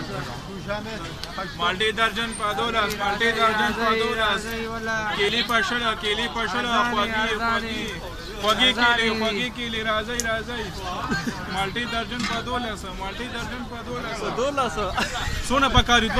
مالټي درجن په دولس مالټي درجن په دولس کیلی په شل کیلی په شل خوږی خوږی خوږی کیلی خوږی کیلی راځي راځي مالټي درجن په دولس مالټي درجن په دولس دولس سونه پکاري